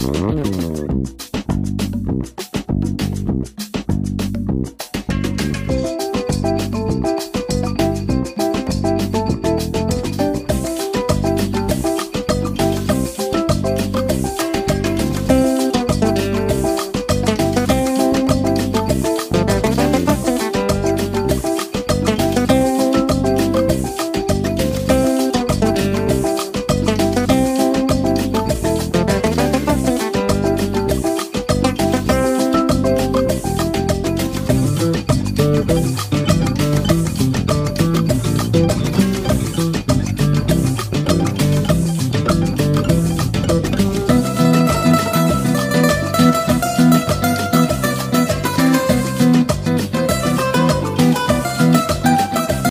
Mm-hmm.